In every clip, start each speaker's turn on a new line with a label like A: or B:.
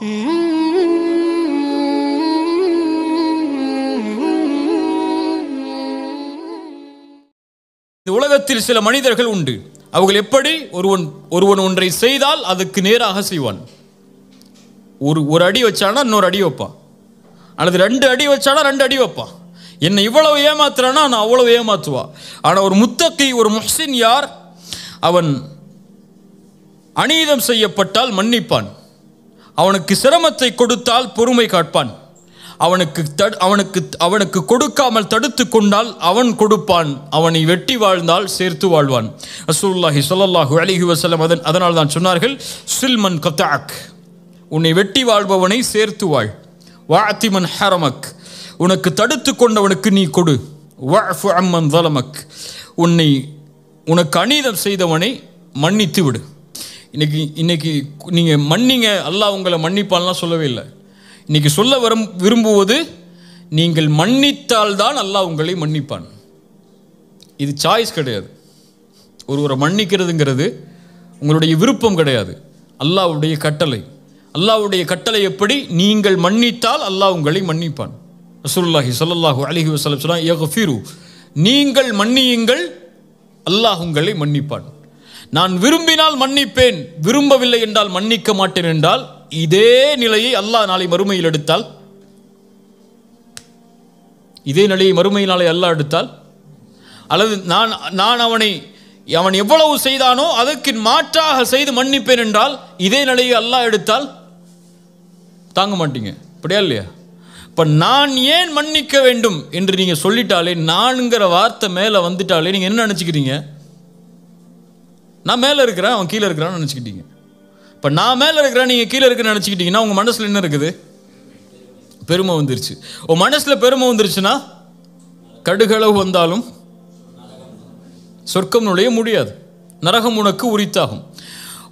A: இந்த உலகத்தில் சில மனிதர்கள் உண்டு. அவர்கள் எப்படி ஒருவன் ஒருவன் ஒன்றை செய்தால் அதுக்கு நேராக செய்வான். ஒரு ஒரு அடி வச்சானா இன்னொரு அடி வைப்பான். அல்லது ரெண்டு அடி வச்சானா ரெண்டு அடி வைப்பான். என்னை இவ்வளவு ஏமாத்துறானா நான் அவ்வளவு ஏமாத்துவா? ஆனால் ஒரு முத்தக்கி ஒரு முஹ்சின் யார்? அவன் அநீதம் செய்யப்பட்டால் மன்னிப்பான். அவனுக்கு சிரமத்தை கொடுத்தால் பொறுமை காட்பான். அவனுக்கு தடு அவனுக்கு அவனுக்கு கொடுக்காமல் தடுத்து கொண்டால் அவன் கொடுப்பான். அவனை வெட்டி வாழ்ந்தால் சேர்த்து வாழ்வான். ரசூலுல்லாஹி சொல்லல்லாஹு அலிஹி வசலம் அதன் அதனால் தான் சொன்னார்கள் சில்மன் கத்தாக் உன்னை வெட்டி வாழ்பவனை சேர்த்து வாழ். வாத்திமன் ஹரமக். உனக்கு தடுத்து கொண்டவனுக்கு நீ கொடு. வஃபு அம்மன் தலமக் உன்னை உனக்கு அநீதம் செய்தவனை மன்னித்து விடு. இன்னைக்கு இன்னைக்கு நீங்கள் மன்னிங்க அல்லாஹ் உங்களை மன்னிப்பான்லாம் சொல்லவே இல்லை. இன்னைக்கு சொல்ல வரும் விரும்புவது நீங்கள் மன்னித்தால் தான் அல்லாஹ் உங்களை மன்னிப்பான். இது சாய்ஸ் கிடையாது. ஒருவரை மன்னிக்கிறதுங்கிறது உங்களுடைய விருப்பம் கிடையாது. அல்லாவுடைய கட்டளை. அல்லாவுடைய கட்டளை எப்படி? நீங்கள் மன்னித்தால் அல்லாஹ் உங்களை மன்னிப்பான். ரசூலுல்லாஹி ஸல்லல்லாஹு அலிஹி வசலம் சொன்னா நீங்கள் மன்னியுங்கள் அல்லாஹ் உங்களை மன்னிப்பான். நான் விரும்பினால் மன்னிப்பேன் விரும்பவில்லை என்றால் மன்னிக்க மாட்டேன் என்றால் இதே நிலையை அல்லாஹ் நாளை மறுமையில் எடுத்தால்? இதே நிலையை மறுமையில் நாளை அல்லாஹ் எடுத்தால்? அல்லது நான் நான் அவனை அவன் எவ்வளவு செய்தானோ அதற்கு மாற்றாக செய்து மன்னிப்பேன் என்றால் இதே நிலையை அல்லாஹ் எடுத்தால்? தாங்க மாட்டீங்க. அப்படியா இல்லையா? இப்போ நான் ஏன் மன்னிக்க வேண்டும் என்று நீங்கள் சொல்லிட்டாலே நான்ங்கிற வார்த்தை மேலே வந்துட்டாலே நீங்கள் என்ன நினச்சிக்கிறீங்க? நான் மேலே இருக்கிறேன் அவன் கீழே இருக்கிறான்னு நினச்சிக்கிட்டீங்க. இப்போ நான் மேலே இருக்கிறேன் நீங்கள் கீழே இருக்குன்னு நினச்சிக்கிட்டீங்கன்னா உங்கள் மனசில் என்ன இருக்குது? பெருமை வந்துருச்சு. உன் மனசில் பெருமை வந்துருச்சுன்னா கடுகளவு வந்தாலும் சொர்க்கம் நுழைய முடியாது. நரகம் உனக்கு உரித்தாகும்.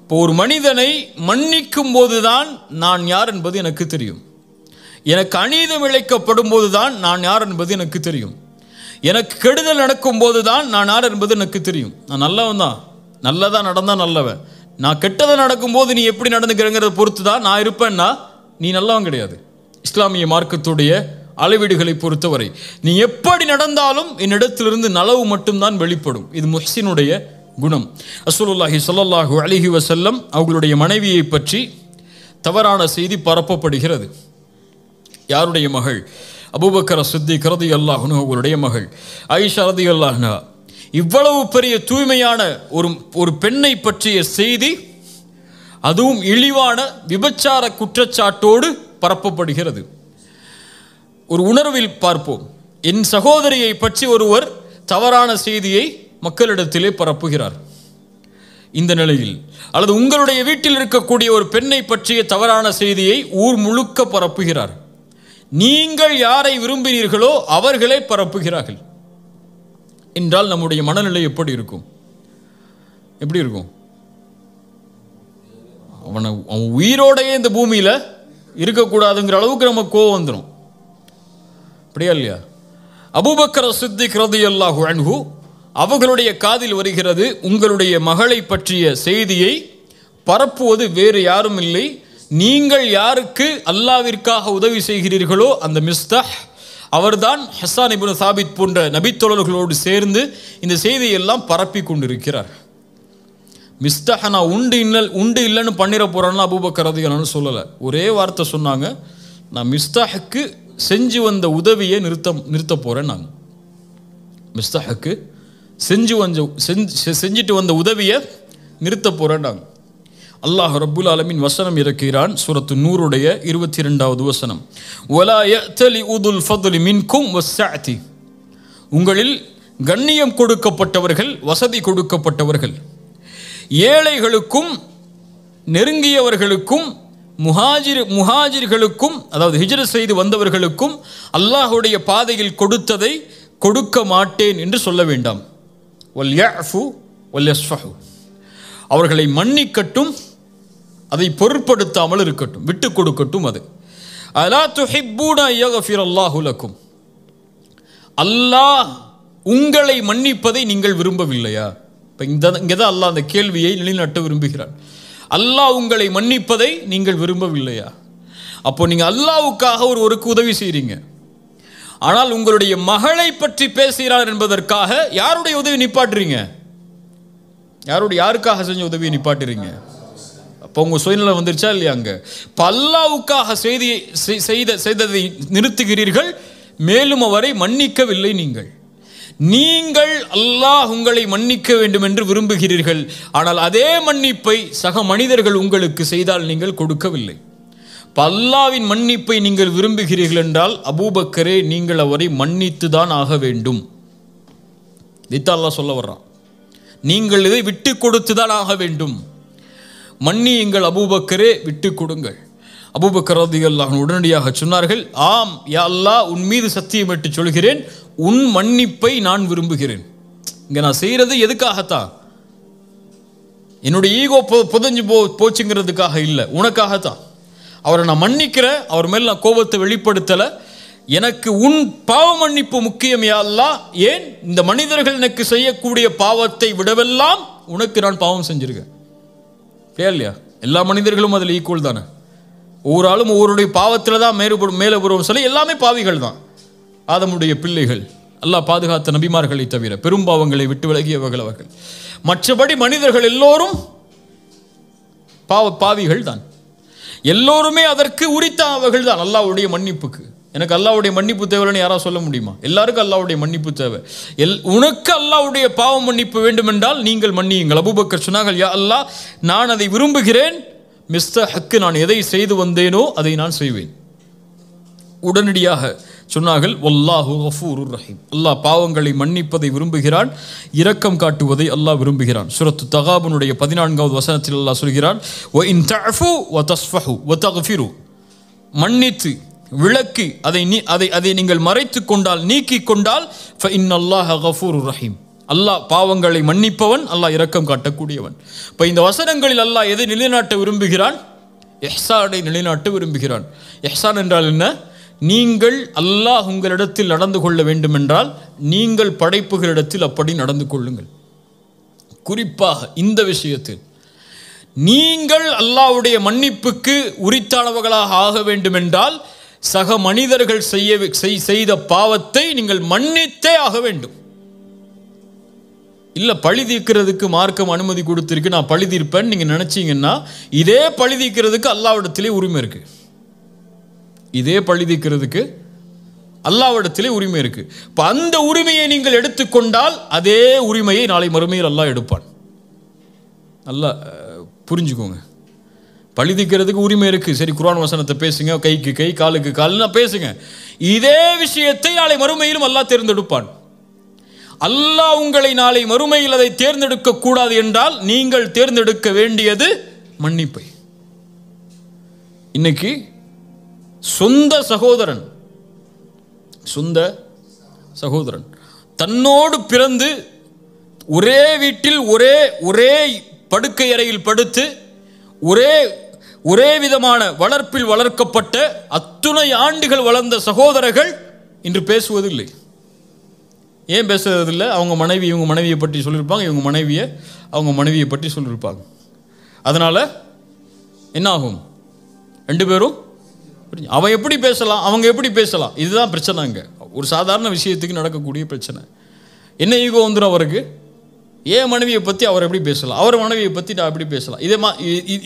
A: இப்போ ஒரு மனிதனை மன்னிக்கும் போதுதான் நான் யார் என்பது எனக்கு தெரியும். எனக்கு அநீதம் இழைக்கப்படும் போதுதான் நான் யார் என்பது எனக்கு தெரியும். எனக்கு கெடுதல் நடக்கும் போதுதான் நான் யார் என்பது எனக்கு தெரியும். நான் நல்லவன் தான் நல்லதா நடந்தால் நல்லவன். நான் கெட்டதை நடக்கும்போது நீ எப்படி நடந்துக்கிறங்கிறத பொறுத்து தான் நான் இருப்பேன்னா நீ நல்லவன் கிடையாது. இஸ்லாமிய மார்க்கத்துடைய அளவீடுகளை பொறுத்தவரை நீ எப்படி நடந்தாலும் என்னிடத்திலிருந்து நலவு மட்டும்தான் வெளிப்படும். இது முஹ்சினுடைய குணம். அசுலுல்லாஹி ஸல்லல்லாஹு அலிஹி வசல்லம் அவர்களுடைய மனைவியை பற்றி தவறான செய்தி பரப்பப்படுகிறது. யாருடைய மகள்? அபுபக்கர சித்தி கரதி அல்லாஹ்னு அவர்களுடைய மகள். ஐஷா ரதி அல்லாஹ்னா இவ்வளவு பெரிய தூய்மையான ஒரு ஒரு பெண்ணை பற்றிய செய்தி அதுவும் இழிவான விபச்சார குற்றச்சாட்டோடு பரப்பப்படுகிறது. ஒரு உணர்வில் பார்ப்போம். என் சகோதரியை பற்றி ஒருவர் தவறான செய்தியை மக்களிடத்திலே பரப்புகிறார். இந்த நிலையில் அல்லது உங்களுடைய வீட்டில் இருக்கக்கூடிய ஒரு பெண்ணை பற்றிய தவறான செய்தியை ஊர் முழுக்க பரப்புகிறார். நீங்கள் யாரை விரும்பினீர்களோ அவர்களே பரப்புகிறார்கள். என்றால் நம்முடைய மனநிலை எப்படி இருக்கும்? எப்படி இருக்கும்? அவனை அவன் உயிரோடையே இந்த பூமியில் இருக்கக்கூடாதுங்கிற அளவுக்கு நம்ம கோவம் வந்துடும் அப்படியா இல்லையா? அபுபக்கர சித்தி கிரதி அல்லாஹு அன்ஹு அவர்களுடைய காதில் வருகிறது உங்களுடைய மகளை பற்றிய செய்தியை பரப்புவது வேறு யாரும் இல்லை. நீங்கள் யாருக்கு அல்லாவிற்காக உதவி செய்கிறீர்களோ அந்த மிஸ்தஹ் அவர்தான் ஹசான் இப்னு சாபித் போன்ற நபித்தோழர்களோடு சேர்ந்து இந்த செய்தியெல்லாம் பரப்பி கொண்டிருக்கிறார். மிஸ்தஹ நான் உண்டு இல்லை உண்டு இல்லைன்னு பண்ணிட போகிறேன்னு அபூபக்கரதுன்னு சொல்லலை. ஒரே வார்த்தை சொன்னாங்க நான் மிஸ்தஹக்கு செஞ்சு வந்த உதவியை நிறுத்த நிறுத்த போகிறேன் நான். மிஸ்தஹக்கு செஞ்சு வந்த செஞ்சு செஞ்சுட்டு வந்த உதவியை நிறுத்த போகிறேன் நாங்கள் அல்லாஹ் ரப்புல் ஆலமின் வசனம் இறக்கிறான். சூரத்து நூறுடைய இருபத்தி ரெண்டாவது வசனம். ஒலா யத்தலி உதுல் ஃபதுலி மின்கும் வசாத்தி உங்களில் கண்ணியம் கொடுக்கப்பட்டவர்கள் வசதி கொடுக்கப்பட்டவர்கள். ஏழைகளுக்கும் நெருங்கியவர்களுக்கும் முஹாஜிர் முஹாஜிர்களுக்கும் அதாவது ஹிஜ்ர செய்து வந்தவர்களுக்கும் அல்லாஹுடைய பாதையில் கொடுத்ததை கொடுக்க மாட்டேன் என்று சொல்ல வேண்டாம். ஒல் யஃபு ஒல் யஸ்ஃபஹு அவர்களை மன்னிக்கட்டும் அதை பொருட்படுத்தாமல் இருக்கட்டும் விட்டு கொடுக்கட்டும் அது. அலா துஹிப்பூன யகஃபிர் அல்லாஹு லக்கும். அல்லாஹ் உங்களை மன்னிப்பதை நீங்கள் விரும்பவில்லையா? இப்போ இந்த இங்கே தான் அல்லாஹ் அந்த கேள்வியை நிலைநாட்ட விரும்புகிறான். அல்லாஹ் உங்களை மன்னிப்பதை நீங்கள் விரும்பவில்லையா? அப்போ நீங்கள் அல்லாவுக்காக ஒருவருக்கு உதவி செய்கிறீங்க ஆனால் உங்களுடைய மகளை பற்றி பேசுகிறார் என்பதற்காக யாருடைய உதவி நிப்பாட்டுறீங்க? யாருடைய யாருக்காக செஞ்ச உதவியை நிப்பாட்டுறீங்க? இப்போ உங்கள் சூழ்நிலை வந்துருச்சா இல்லையா அங்கே? பல்லாவுக்காக செய்தியை செய்தி செய்- செய்த செய்ததை நிறுத்துகிறீர்கள் மேலும் அவரை மன்னிக்கவில்லை நீங்கள். நீங்கள் அல்லாஹ் உங்களை மன்னிக்க வேண்டும் என்று விரும்புகிறீர்கள். ஆனால் அதே மன்னிப்பை சக மனிதர்கள் உங்களுக்கு செய்தால் நீங்கள் கொடுக்கவில்லை. பல்லாவின் மன்னிப்பை நீங்கள் விரும்புகிறீர்கள் என்றால் அபூபக்கரே நீங்கள் அவரை மன்னித்து தான் ஆக வேண்டும். இதைத்தான் அல்லாஹ் சொல்ல வர்றான். நீங்கள் இதை விட்டு கொடுத்து தான் ஆக வேண்டும். மன்னியுங்கள் அபூபக்கரே விட்டு கொடுங்கள். அபூபக்கர் ரதியல்லாஹு உடனடியாக சொன்னார்கள் ஆம் யா அல்லா உன் மீது சத்தியமிட்டு சொல்கிறேன் உன் மன்னிப்பை நான் விரும்புகிறேன். இங்கே நான் செய்கிறது எதுக்காகத்தான்? என்னுடைய ஈகோ புதஞ்சு போ போச்சுங்கிறதுக்காக இல்லை உனக்காகத்தான். அவரை நான் மன்னிக்கிறேன் அவர் மேல் நான் கோபத்தை வெளிப்படுத்தலை. எனக்கு உன் பாவ மன்னிப்பு முக்கியம் யா ஏன்? இந்த மனிதர்கள் எனக்கு செய்யக்கூடிய பாவத்தை விடவெல்லாம் உனக்கு நான் பாவம் செஞ்சிருக்கேன். இல்லையா இல்லையா எல்லா மனிதர்களும் அதில் ஈக்குவல் தானே? ஒவ்வொரு ஆளும் ஒவ்வொருடைய பாவத்தில் தான் மேறுபடும் மேலே வருவோம் சொல்லி எல்லாமே பாவிகள் தான். ஆதமுடைய பிள்ளைகள். அல்லாஹ் பாதுகாத்த நபிமார்களை தவிர பெரும் பாவங்களை விட்டு விலகியவர்கள் அவர்கள். மற்றபடி மனிதர்கள் எல்லோரும் பாவ பாவிகள் தான். எல்லோருமே அதற்கு உரித்தானவர்கள் தான். அல்லாவுடைய மன்னிப்புக்கு. எனக்கு அல்லாவுடைய மன்னிப்பு தேவைன்னு யாராவது சொல்ல முடியுமா? எல்லாருக்கும் அல்லாவுடைய மன்னிப்பு தேவை. எல் உனக்கு அல்லாவுடைய பாவ மன்னிப்பு வேண்டுமென்றால் நீங்கள் மன்னியுங்கள். அபூபக்கர் சொன்னார்கள் யா அல்லாஹ் நான் அதை விரும்புகிறேன். மிஸ்த ஹக்கு நான் எதை செய்து வந்தேனோ அதை நான் செய்வேன். உடனடியாக சொன்னார்கள் வல்லாஹு ஹஃபூர் ரஹீம். அல்லாஹ் பாவங்களை மன்னிப்பதை விரும்புகிறான் இரக்கம் காட்டுவதை அல்லாஹ் விரும்புகிறான். சுரத்து தகாபனுடைய பதினான்காவது வசனத்தில் அல்லாஹ் சொல்கிறான் ஒ இன் தஃபு ஒ தஸ்ஃபஹு ஒ தஃபிரு. மன்னித்து விளக்கி அதை நீ அதை அதை நீங்கள் மறைத்து கொண்டால் நீக்கி கொண்டால் அல்லாஹ் இன்னல்லாஹ கஃபூருர் ரஹீம் அல்லாஹ் பாவங்களை மன்னிப்பவன் அல்லாஹ் இரக்கம் காட்டக்கூடியவன். இப்போ இந்த வசனங்களில் அல்லாஹ் எதை நிலைநாட்ட விரும்புகிறான்? எஹ்சானை நிலைநாட்ட விரும்புகிறான். எஹ்சான் என்றால் என்ன? நீங்கள் அல்லாஹ் உங்களிடத்தில் நடந்து கொள்ள வேண்டுமென்றால் நீங்கள் படைப்புகளிடத்தில் அப்படி நடந்து கொள்ளுங்கள். குறிப்பாக இந்த விஷயத்தில் நீங்கள் அல்லாஹ்வுடைய மன்னிப்புக்கு உரித்தானவர்களாக ஆக வேண்டுமென்றால் சக மனிதர்கள் செய்ய செய்- செய்த பாவத்தை நீங்கள் மன்னித்தே ஆக வேண்டும். இல்ல பழி தீர்க்கிறதுக்கு மார்க்கம் அனுமதி கொடுத்துருக்கு நான் பழி தீர்ப்பேன் நீங்க நினைச்சீங்கன்னா இதே பழி தீர்க்கிறதுக்கு அல்லாவிடத்திலே உரிமை இருக்கு. இதே பழி தீர்க்கிறதுக்கு அல்லாவிடத்திலே உரிமை இருக்கு. இப்ப அந்த உரிமையை நீங்கள் எடுத்துக்கொண்டால் அதே உரிமையை நாளை மறுமையில் அல்லாஹ் எடுப்பான். நல்லா புரிஞ்சுக்கோங்க. பழிதிக்கிறதுக்கு உரிமை இருக்குது சரி குரான் வசனத்தை பேசுங்க. கைக்கு கை காலுக்கு கால்னா பேசுங்க. இதே விஷயத்தை நாளை மறுமையிலும் அல்லாஹ் தேர்ந்தெடுப்பான். அல்லாஹ் உங்களை நாளை மறுமையில் அதை தேர்ந்தெடுக்க கூடாது என்றால் நீங்கள் தேர்ந்தெடுக்க வேண்டியது மன்னிப்பை. இன்னைக்கு சொந்த சகோதரன் சொந்த சகோதரன் தன்னோடு பிறந்து ஒரே வீட்டில் ஒரே ஒரே படுக்கை அறையில் படுத்து ஒரே ஒரே விதமான வளர்ப்பில் வளர்க்கப்பட்ட அத்துணை ஆண்டுகள் வளர்ந்த சகோதரர்கள் இன்று பேசுவதில்லை. ஏன் பேசுறதில்லை அவங்க மனைவி இவங்க மனைவியை பற்றி சொல்லியிருப்பாங்க இவங்க மனைவியை அவங்க மனைவியை பற்றி சொல்லியிருப்பாங்க. அதனால் என்னாகும் ரெண்டு பேரும் அவன் எப்படி பேசலாம்? அவங்க எப்படி பேசலாம்? இதுதான் பிரச்சனை அங்கே. ஒரு சாதாரண விஷயத்துக்கு நடக்கக்கூடிய பிரச்சனை. என்ன ஈகோ வந்துடும் அவருக்கு? ஏன் மனைவியை பற்றி அவர் எப்படி பேசலாம்? அவர் மனைவியை பற்றி நான் எப்படி பேசலாம்? இதே மா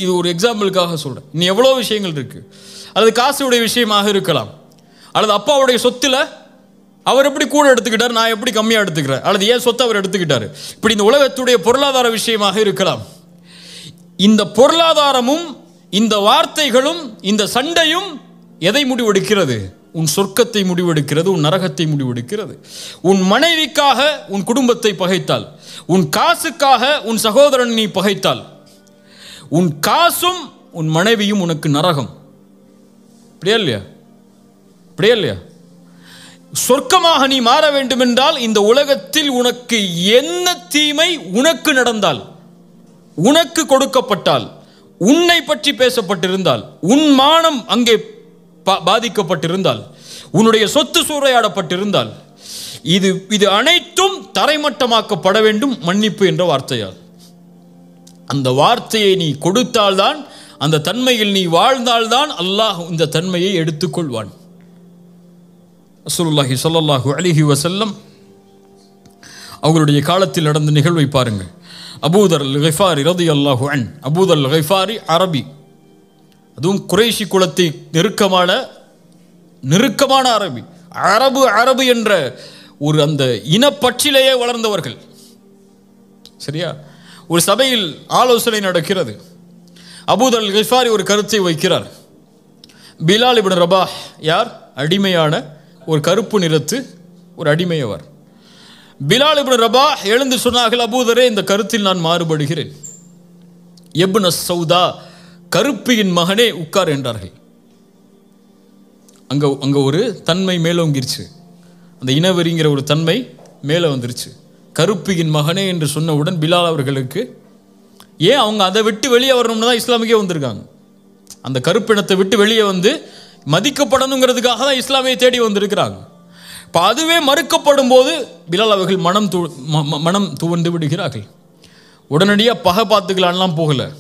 A: இது ஒரு எக்ஸாம்பிளுக்காக சொல்கிறேன் இன்னும் எவ்வளோ விஷயங்கள் இருக்குது அல்லது காசுடைய விஷயமாக இருக்கலாம். அல்லது அப்பாவுடைய சொத்தில் அவர் எப்படி கூட எடுத்துக்கிட்டார் நான் எப்படி கம்மியாக எடுத்துக்கிறேன்? அல்லது ஏன் சொத்தை அவர் எடுத்துக்கிட்டார்? இப்படி இந்த உலகத்துடைய பொருளாதார விஷயமாக இருக்கலாம். இந்த பொருளாதாரமும் இந்த வார்த்தைகளும் இந்த சண்டையும் எதை முடிவெடுக்கிறது? உன் சொர்க்கத்தை முடிவெடுக்கிறது உன் நரகத்தை முடிவெடுக்கிறது. உன் மனைவிக்காக உன் குடும்பத்தை பகைத்தால் உன் காசுக்காக உன் சகோதரன் நீ பகைத்தால் உன் காசும் உன் மனைவியும் உனக்கு நரகம். அப்படியா இல்லையா? அப்படியா இல்லையா? சொர்க்கமாக நீ மாற வேண்டுமென்றால் இந்த உலகத்தில் உனக்கு என்ன தீமை உனக்கு நடந்தால் உனக்கு கொடுக்கப்பட்டால் உன்னை பற்றி பேசப்பட்டிருந்தால் உன் மானம் அங்கே பாதிக்கப்பட்டிருந்தால் உன்னுடைய சொத்து சூறையாடப்பட்டிருந்தால் இது இது அனைத்தும் தரைமட்டமாக்கப்பட வேண்டும் மன்னிப்பு என்ற வார்த்தையால். அந்த வார்த்தையை நீ கொடுத்தால்தான் அந்த தன்மையில் நீ வாழ்ந்தால்தான் அல்லாஹ் இந்த தன்மையை எடுத்துக்கொள்வான். அசுல்லாஹி சொல்லல்லாஹு அலிஹி வசல்லம் அவங்களுடைய காலத்தில் நடந்த நிகழ்வை பாருங்கள். அபூதர் கைஃபாரி ரதி அல்லாஹு அன் அபூதர் கைஃபாரி அரபி. அதுவும் குறைஷி குலத்தை நெருக்கமான நெருக்கமான அரபி அரபு அரபு என்ற ஒரு அந்த இனப்பற்றிலேயே வளர்ந்தவர்கள். சரியா? ஒரு சபையில் ஆலோசனை நடக்கிறது. அபூதல் கிஃபாரி ஒரு கருத்தை வைக்கிறார். பிலால் இபின் ரபா யார்? அடிமையான ஒரு கருப்பு நிறத்து ஒரு அடிமையவர். பிலால் இபின் ரபா எழுந்து சொன்னார்கள் அபூதரே இந்த கருத்தில் நான் மாறுபடுகிறேன். எப்ன சௌதா கருப்பியின் மகனே உட்கார் என்றார்கள். அங்க அங்க ஒரு தன்மை மேலோங்கிருச்சு. அந்த இனவெறிங்கிற ஒரு தன்மை மேலே வந்துருச்சு. கருப்பியின் மகனே என்று சொன்னவுடன் பிலால் அவர்களுக்கு ஏன் அவங்க அதை விட்டு வெளியே வரணும்னு தான் இஸ்லாமுக்கே வந்திருக்காங்க? அந்த கருப்பினத்தை விட்டு வெளியே வந்து மதிக்கப்படணுங்கிறதுக்காக தான் இஸ்லாமியை தேடி வந்திருக்கிறாங்க. இப்போ அதுவே மறுக்கப்படும் போது பிலால் அவர்கள் மனம் து ம- ம- மனம் துவண்டு விடுகிறார்கள். உடனடியாக பகை பார்த்துக்கலான்லாம் போகலை.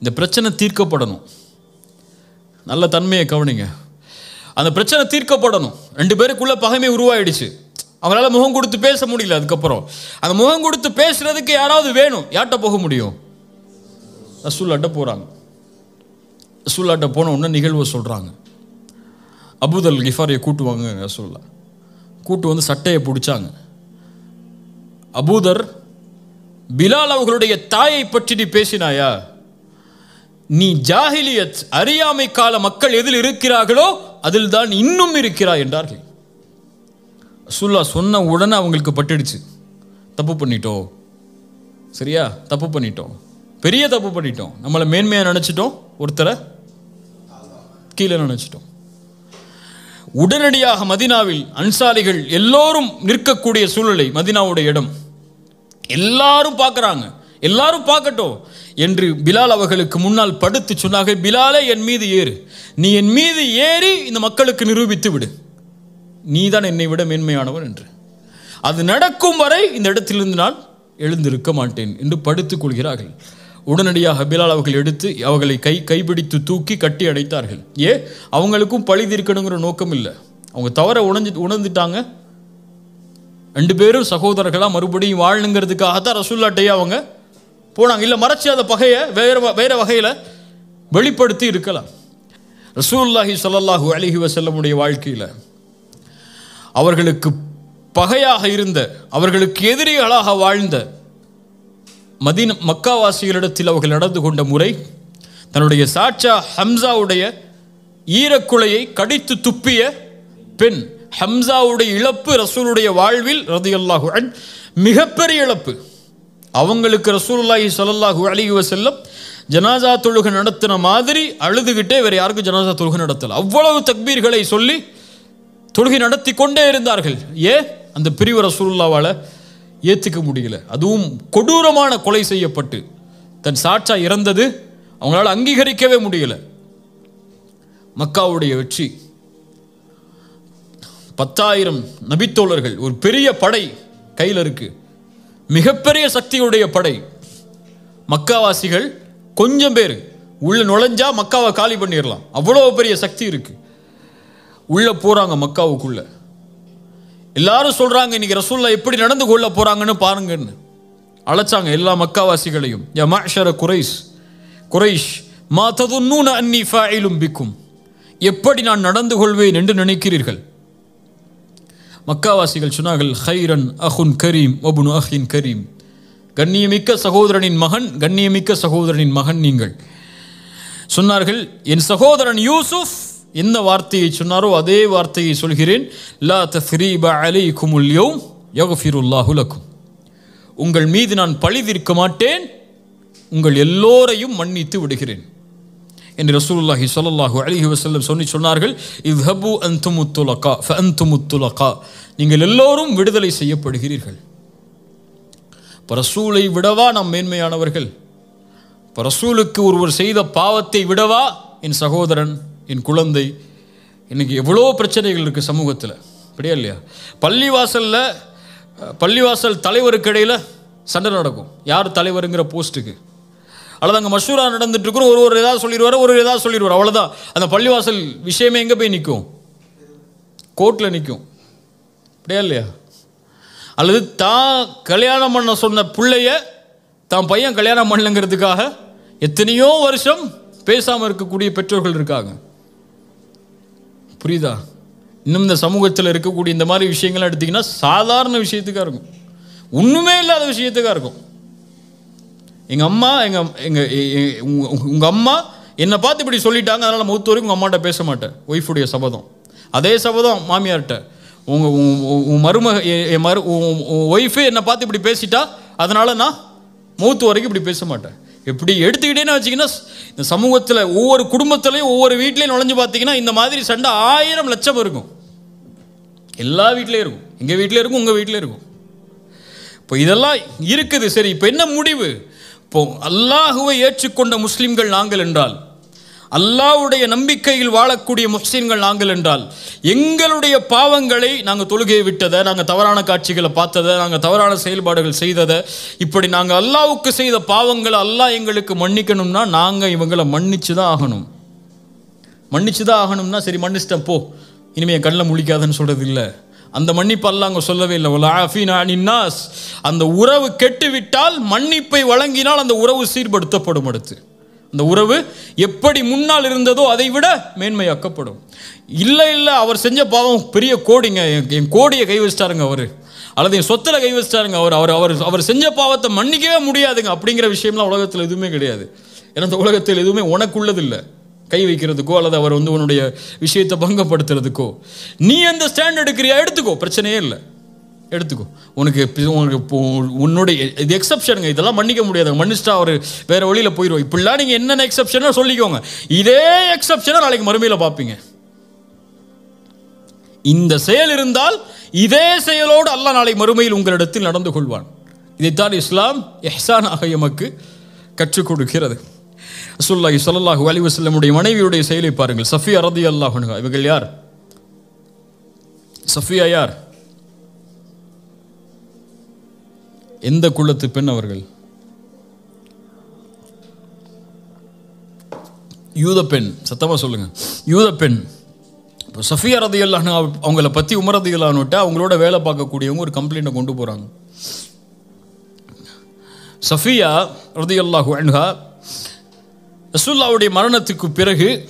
A: இந்த பிரச்சனை தீர்க்கப்படணும். நல்ல தன்மையை கவனிங்க. அந்த பிரச்சனை தீர்க்கப்படணும். ரெண்டு பேருக்குள்ளே பகைமை உருவாயிடுச்சு. அவரால் முகம் கொடுத்து பேச முடியல அதுக்கப்புறம். அந்த முகம் கொடுத்து பேசுறதுக்கு யாராவது வேணும். யார்கிட்ட போக முடியும்? ரசூல்லாட்ட போகிறாங்க ரசூல்லாட்ட போன உடனே நிகழ்வை சொல்கிறாங்க அபுதல் கிஃபாரியை கூட்டுவாங்க ரசூல்லா. கூட்டு வந்து சட்டையை பிடிச்சாங்க. அபூதர் பிலால் அவர்களுடைய தாயை பற்றி நீ பேசினாயா? நீ ஜாஹிலியத் அறியாமை கால மக்கள் எதில் இருக்கிறார்களோ அதில் தான் இன்னும் இருக்கிறாய் என்றார்கள். ரசூல்லா சொன்ன உடனே அவங்களுக்கு பட்டுடுச்சு. தப்பு பண்ணிட்டோம். சரியா? தப்பு பண்ணிட்டோம். பெரிய தப்பு பண்ணிட்டோம். நம்மளை மேன்மையாக நினச்சிட்டோம். ஒருத்தரை கீழே நினச்சிட்டோம். உடனடியாக மதினாவில் அன்சாரிகள் எல்லோரும் நிற்கக்கூடிய சூழ்நிலை மதினாவுடைய இடம். எல்லாரும் பார்க்குறாங்க. எல்லாரும் பார்க்கட்டும். என்று பிலால் அவர்களுக்கு முன்னால் படுத்து சொன்னார்கள் பிலாலே என் மீது ஏறு. நீ என் மீது ஏறி இந்த மக்களுக்கு நிரூபித்து விடு. நீதான் என்னை விட மேன்மையானவன் என்று. அது நடக்கும் வரை இந்த இடத்திலிருந்து நான் எழுந்திருக்க மாட்டேன் என்று படுத்துக் கொள்கிறார்கள். உடனடியாக பிலால் அவர்கள் எடுத்து அவர்களை கை கைப்பிடித்து தூக்கி கட்டி அடைத்தார்கள். ஏ அவங்களுக்கும் பழி தீர்க்கணுங்கிற நோக்கம் இல்லை. அவங்க தவற உணர்ந்து உணர்ந்துட்டாங்க. ரெண்டு பேரும் சகோதரர்களாக மறுபடியும் வாழணுங்கிறதுக்காக தான் ரசூல்லாட்டையே அவங்க போனாங்க. இல்லை மறைச்சி அந்த பகையை வேற வ- வேற வகையில் வெளிப்படுத்தி இருக்கலாம். ரசூல்லாஹி ஸல்லல்லாஹு அலிஹி வசல்லமுடைய வாழ்க்கையில் அவர்களுக்கு பகையாக இருந்த அவர்களுக்கு எதிரிகளாக வாழ்ந்த மதீன மக்காவாசிகளிடத்தில் அவர்கள் நடந்து கொண்ட முறை தன்னுடைய சாட்சா ஹம்சாவுடைய ஈரக்குலையை கடித்து துப்பிய பெண் ஹம்சாவுடைய இழப்பு ரசூலுடைய வாழ்வில் ரதியல்லாஹு அன் மிகப்பெரிய இழப்பு. அவங்களுக்கு ரசூல்லாஹி ஸல்லல்லாஹு அலைஹி செல்லம் ஜனாசா தொழுகை நடத்தின மாதிரி அழுதுகிட்டே வேறு யாருக்கும் ஜனாசா தொழுகை நடத்தல. அவ்வளவு தக்பீர்களை சொல்லி தொழுகை நடத்தி கொண்டே இருந்தார்கள். ஏன் அந்த பிரிவு ரசூல்லாவால் ஏற்றுக்க முடியல. அதுவும் கொடூரமான கொலை செய்யப்பட்டு தன் சாட்சா இறந்தது அவங்களால அங்கீகரிக்கவே முடியல. மக்காவுடைய வெற்றி. பத்தாயிரம் நபித்தோழர்கள் ஒரு பெரிய படை கையில் இருக்குது மிகப்பெரிய சக்தியுடைய படை. மக்காவாசிகள் கொஞ்சம் பேர். உள்ள நுழைஞ்சா மக்காவை காலி பண்ணிடலாம் அவ்வளோ பெரிய சக்தி இருக்கு. உள்ள போறாங்க மக்காவுக்குள்ள. எல்லாரும் சொல்றாங்க இன்னைக்கு ரசூல்லா எப்படி நடந்து கொள்ள போறாங்கன்னு பாருங்கன்னு. அழைச்சாங்க எல்லா மக்காவாசிகளையும். யா குரைஸ் குரைஷ் மா அன்னி ஃபாயிலும் பிக்கும். எப்படி நான் நடந்து கொள்வேன் என்று நினைக்கிறீர்கள்? மக்காவாசிகள் சொன்னார்கள் ஹைரன் அஹுன் கரீம் ஒபுனு அஹின் கரீம். கண்ணியமிக்க சகோதரனின் மகன் கண்ணியமிக்க சகோதரனின் மகன் நீங்கள். சொன்னார்கள் என் சகோதரன் யூசுப் என்ன வார்த்தையை சொன்னாரோ அதே வார்த்தையை சொல்கிறேன். லா தஃரீப அலைக்குமுல் யௌம் யக்ஃபிருல்லாஹு லக்கும். உங்கள் மீது நான் பழி தீர்க்க மாட்டேன். உங்கள் எல்லோரையும் மன்னித்து விடுகிறேன். என்று ரசூலுல்லாஹி ஸல்லல்லாஹு அலிஹி வசல்லம் சொல்லி சொன்னார்கள் இவ் ஹபு துலகா ஃப துலகா. நீங்கள் எல்லோரும் விடுதலை செய்யப்படுகிறீர்கள். இப்போ ரசூலை விடவா நாம் மேன்மையானவர்கள்? இப்போ ரசூலுக்கு ஒருவர் செய்த பாவத்தை விடவா என் சகோதரன் என் குழந்தை? இன்னைக்கு எவ்வளோ பிரச்சனைகள் இருக்குது சமூகத்தில் அப்படியா இல்லையா? பள்ளிவாசலில் பள்ளிவாசல் தலைவருக்கு இடையில் சண்டை நடக்கும். யார் தலைவருங்கிற போஸ்ட்டுக்கு அல்லது அங்கே மஷூரா நடந்துட்டுருக்குறோம் ஒரு ஒரு ஏதாவது சொல்லிடுவார் ஒரு ஏதாவது சொல்லிடுவார். அவ்வளோதான் அந்த பள்ளிவாசல் விஷயமே எங்கே போய் நிற்கும் கோர்ட்டில் நிற்கும் அப்படியா இல்லையா? அல்லது தான் கல்யாணம் பண்ண சொன்ன பிள்ளைய தான் பையன் கல்யாணம் பண்ணலங்கிறதுக்காக எத்தனையோ வருஷம் பேசாமல் இருக்கக்கூடிய பெற்றோர்கள் இருக்காங்க. புரியுதா? இன்னும் இந்த சமூகத்தில் இருக்கக்கூடிய இந்த மாதிரி விஷயங்கள்லாம் எடுத்திங்கன்னா சாதாரண விஷயத்துக்காக இருக்கும். ஒன்றுமே இல்லாத விஷயத்துக்காக இருக்கும். எங்கள் அம்மா எங்கள் எங்கள் உங்கள் அம்மா என்னை பார்த்து இப்படி சொல்லிட்டாங்க அதனால் மௌத்து வரைக்கும் உங்கள் அம்மாட்ட பேச மாட்டேன். ஒய்ஃபுடைய சபதம். அதே சபதம் மாமியார்கிட்ட உங்கள் உன் மருமக என் மரு ஒய்ஃபே என்னை பார்த்து இப்படி பேசிட்டா அதனால் நான் மௌத்து வரைக்கும் இப்படி பேச மாட்டேன். இப்படி எடுத்துக்கிட்டேன்னு வச்சிங்கன்னா இந்த சமூகத்தில் ஒவ்வொரு குடும்பத்துலையும் ஒவ்வொரு வீட்லேயும் நுழைஞ்சு பார்த்தீங்கன்னா இந்த மாதிரி சண்டை ஆயிரம் லட்சம் இருக்கும். எல்லா வீட்லேயும் இருக்கும். எங்கள் வீட்டில் இருக்கும் உங்கள் வீட்டில் இருக்கும். இப்போ இதெல்லாம் இருக்குது. சரி இப்போ என்ன முடிவு? இப்போ அல்லாஹுவை ஏற்றுக்கொண்ட முஸ்லிம்கள் நாங்கள் என்றால் அல்லாஹ்வுடைய நம்பிக்கையில் வாழக்கூடிய முஸ்லிம்கள் நாங்கள் என்றால் எங்களுடைய பாவங்களை நாங்கள் தொழுகையை விட்டதை நாங்கள் தவறான காட்சிகளை பார்த்ததை நாங்கள் தவறான செயல்பாடுகள் செய்ததை இப்படி நாங்கள் அல்லாவுக்கு செய்த பாவங்களை அல்லாஹ் எங்களுக்கு மன்னிக்கணும்னா நாங்கள் இவங்களை மன்னிச்சு தான் ஆகணும். மன்னிச்சு தான் ஆகணும்னா சரி மன்னிச்சிட்டேன் போ. இனிமே என் கண்ணில் முழிக்காதுன்னு சொல்கிறது இல்லை அந்த மன்னிப்பு அங்கே சொல்லவே இல்லை. "வல் நாஸ்." அந்த உறவு கெட்டுவிட்டால் மன்னிப்பை வழங்கினால் அந்த உறவு சீர்படுத்தப்படும் அடுத்து. அந்த உறவு எப்படி முன்னால் இருந்ததோ அதை விட மேன்மையாக்கப்படும். இல்லை இல்லை அவர் செஞ்ச பாவம் பெரிய கோடிங்க. என் என் கோடியை கை வச்சிட்டாருங்க அவர். அல்லது என் சொத்துல கை வச்சிட்டாருங்க அவர். அவர் அவர் அவர் செஞ்ச பாவத்தை மன்னிக்கவே முடியாதுங்க. அப்படிங்கிற விஷயம்லாம் உலகத்தில் எதுவுமே கிடையாது. ஏன்னா இந்த உலகத்தில் எதுவுமே உனக்குள்ளதில்லை. கை வைக்கிறதுக்கோ அல்லது அவர் வந்து உன்னுடைய விஷயத்தை பங்கப்படுத்துறதுக்கோ நீ அந்த ஸ்டாண்ட் எடுக்கிறியா? எடுத்துக்கோ. பிரச்சனையே இல்லை. எடுத்துக்கோ. உனக்கு உனக்கு இப்போ உன்னுடைய இது எக்ஸப்ஷனுங்க இதெல்லாம் மன்னிக்க முடியாது. மன்னிச்சிட்டா அவர் வேற வழியில் போயிடுவோம் இப்படிலாம் நீங்கள் என்னென்ன எக்ஸப்ஷனோ சொல்லிக்கோங்க. இதே எக்ஸப்ஷனை நாளைக்கு மறுமையில் பார்ப்பீங்க. இந்த செயல் இருந்தால் இதே செயலோடு அல்ல நாளை மறுமையில் உங்களிடத்தில் நடந்து கொள்வான். இதைத்தான் இஸ்லாம் எஹ்சானாக எமக்கு கற்றுக் கொடுக்கிறது. ரசூல்லாஹி ஸல்லல்லாஹு அலைஹி வஸல்லமுடைய மனைவியுடைய செயலை பாருங்கள். சஃபியா ரதி அன்ஹா. இவர்கள் யார்? சஃபியா யார்? எந்த குலத்து பெண் அவர்கள்? யூத பெண். சத்தமாக சொல்லுங்க. யூத பெண். இப்போ சஃபியா ரதி ரதியல்லான்னு அவங்கள பற்றி உமரதி ரதியல்லான்னுட்டு அவங்களோட வேலை பார்க்கக்கூடியவங்க ஒரு கம்ப்ளைண்ட்டை கொண்டு போகிறாங்க சஃபியா ரதி அல்லாஹு அன்ஹா ரசூல்லாவுடைய மரணத்துக்கு பிறகு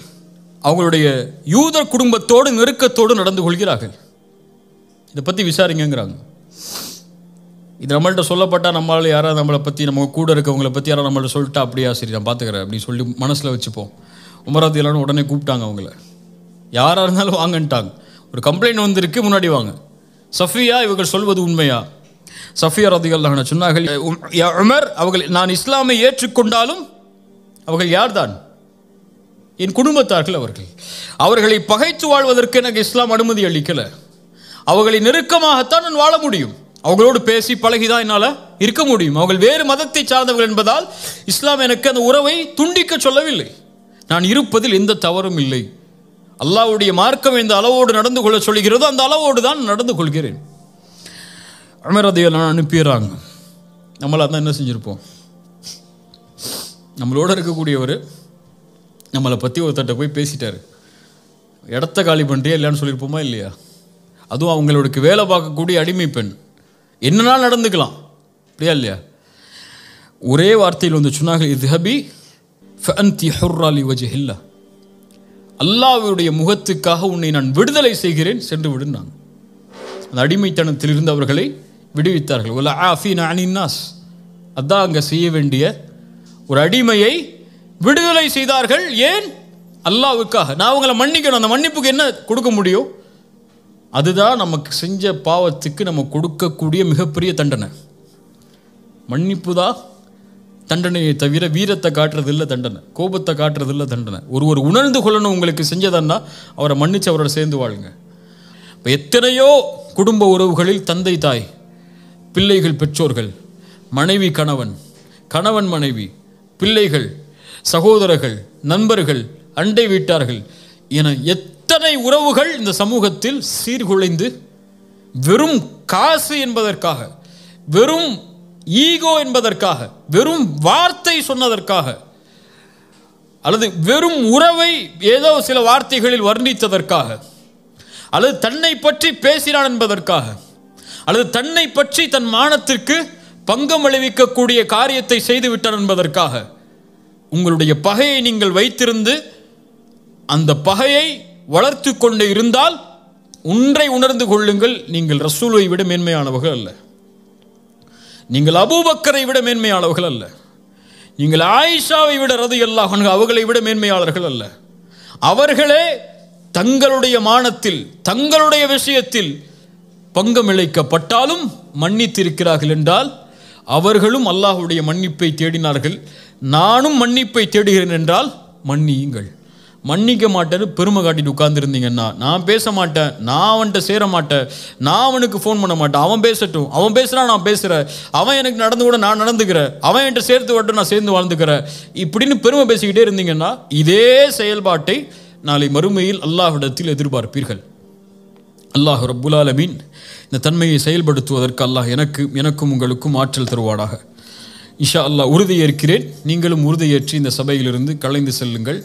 A: அவங்களுடைய யூத குடும்பத்தோடு நெருக்கத்தோடு நடந்து கொள்கிறார்கள். இதை பற்றி விசாரிங்கிறாங்க இது நம்மள்கிட்ட சொல்லப்பட்டால் நம்மளால் யாராவது நம்மளை பற்றி நம்ம கூட இருக்கவங்களை பற்றி யாராவது நம்மள்ட்ட சொல்லிட்டா அப்படியா சரி நான் பார்த்துக்கிறேன் அப்படின்னு சொல்லி மனசில் வச்சுப்போம். உமராத்தி எல்லாரும் உடனே கூப்பிட்டாங்க அவங்கள. யாராக இருந்தாலும் வாங்கன்ட்டாங்க. ஒரு கம்ப்ளைண்ட் வந்திருக்கு முன்னாடி வாங்க. சஃபியா இவர்கள் சொல்வது உண்மையா? சஃபியா ரதிகள் சொன்னார்கள் "உம், யா உமர் அவர்கள் நான் இஸ்லாமை ஏற்றுக்கொண்டாலும் அவர்கள் யார்தான்? என் குடும்பத்தார்கள் அவர்கள். அவர்களை பகைத்து வாழ்வதற்கு எனக்கு இஸ்லாம் அனுமதி அளிக்கல. அவர்களை நெருக்கமாகத்தான் நான் வாழ முடியும். அவங்களோடு பேசி பழகிதான் என்னால் இருக்க முடியும். அவர்கள் வேறு மதத்தை சார்ந்தவர்கள் என்பதால் இஸ்லாம் எனக்கு அந்த உறவை துண்டிக்க சொல்லவில்லை. நான் இருப்பதில் எந்த தவறும் இல்லை. அல்லாவுடைய மார்க்கம் இந்த அளவோடு நடந்து கொள்ள சொல்கிறதோ அந்த அளவோடு தான் நடந்து கொள்கிறேன். அமரதையெல்லாம் அனுப்பிடுறாங்க. நம்மளாக தான் என்ன செஞ்சுருப்போம்? நம்மளோட இருக்கக்கூடியவர் நம்மளை பற்றி ஒருத்தட்ட போய் பேசிட்டாரு. இடத்த காலி பண்ணிட்டே இல்லையான்னு சொல்லியிருப்போமா இல்லையா? அதுவும் அவங்களுக்கு வேலை பார்க்கக்கூடிய அடிமை பெண். என்னனாலும் நடந்துக்கலாம். அப்படியா இல்லையா? ஒரே வார்த்தையில் வந்து சொன்னாங்க இது ஹபி ஃபஅன்தி ஹுர்ராலி வஜஹில்லா. அல்லாஹ்வுடைய முகத்துக்காக உன்னை நான் விடுதலை செய்கிறேன் சென்று விடுனாங்க அந்த அடிமைத்தனத்திலிருந்து அவர்களை விடுவித்தார்கள். ஒல ஆஃபீன் அனின்னாஸ் அதான் அங்கே செய்ய வேண்டிய ஒரு அடிமையை விடுதலை செய்தார்கள். ஏன்? அல்லாவுக்காக. நான் அவங்கள மன்னிக்கணும். அந்த மன்னிப்புக்கு என்ன கொடுக்க முடியும்? அதுதான் நமக்கு செஞ்ச பாவத்துக்கு நம்ம கொடுக்கக்கூடிய மிகப்பெரிய தண்டனை. மன்னிப்பு தான் தண்டனையை தவிர வீரத்தை காட்டுறது இல்லை தண்டனை. கோபத்தை காட்டுறது இல்லை தண்டனை. ஒருவர் உணர்ந்து கொள்ளணும் உங்களுக்கு செஞ்சதன்னா அவரை மன்னித்து அவரோட சேர்ந்து வாழுங்க. இப்போ எத்தனையோ குடும்ப உறவுகளில் தந்தை தாய் பிள்ளைகள் பெற்றோர்கள் மனைவி கணவன் கணவன் மனைவி பிள்ளைகள் சகோதரர்கள் நண்பர்கள் அண்டை வீட்டார்கள் என எத்தனை உறவுகள் இந்த சமூகத்தில் சீர்குலைந்து வெறும் காசு என்பதற்காக வெறும் ஈகோ என்பதற்காக வெறும் வார்த்தை சொன்னதற்காக அல்லது வெறும் உறவை ஏதோ சில வார்த்தைகளில் வர்ணித்ததற்காக அல்லது தன்னை பற்றி பேசினான் என்பதற்காக அல்லது தன்னை பற்றி தன் மானத்திற்கு பங்கம் விளைவிக்கக்கூடிய காரியத்தை செய்துவிட்டார் என்பதற்காக உங்களுடைய பகையை நீங்கள் வைத்திருந்து அந்த பகையை வளர்த்து கொண்டு இருந்தால் ஒன்றை உணர்ந்து கொள்ளுங்கள் நீங்கள் ரசூலை விட மேன்மையானவர்கள் அல்ல. நீங்கள் அபூபக்கரை விட மேன்மையானவர்கள் அல்ல. நீங்கள் ஆயிஷாவை விட ரது அல்லாஹ் அவர்களை விட மேன்மையாளர்கள் அல்ல. அவர்களே தங்களுடைய மானத்தில் தங்களுடைய விஷயத்தில் பங்கம் இழைக்கப்பட்டாலும் மன்னித்திருக்கிறார்கள் என்றால் அவர்களும் அல்லாஹ்வுடைய மன்னிப்பை தேடினார்கள். நானும் மன்னிப்பை தேடுகிறேன் என்றால் மன்னியுங்கள். மன்னிக்க மாட்டேன்னு பெருமை காட்டிட்டு உட்காந்துருந்தீங்கன்னா நான் பேச மாட்டேன் நான் அவன்கிட்ட சேர மாட்டேன் நான் அவனுக்கு ஃபோன் பண்ண மாட்டேன் அவன் பேசட்டும் அவன் பேசுகிறான் நான் பேசுகிறேன் அவன் எனக்கு நடந்து கூட நான் நடந்துக்கிறேன் அவன் என்கிட்ட சேர்த்து வரட்டும் நான் சேர்ந்து வாழ்ந்துக்கிறேன். இப்படின்னு பெருமை பேசிக்கிட்டே இருந்தீங்கன்னா இதே செயல்பாட்டை நாளை மறுமையில் அல்லாஹ்விடத்தில் எதிர்பார்ப்பீர்கள். அல்லாஹ் ரப்புலாலமீன் இந்த தன்மையை செயல்படுத்துவதற்கு அல்லாஹ் எனக்கு எனக்கும் உங்களுக்கும் ஆற்றல் தருவாடாக இஷா அல்லாஹ் உறுதியேற்கிறேன். நீங்களும் உறுதியேற்றி இந்த சபையிலிருந்து கலைந்து செல்லுங்கள்.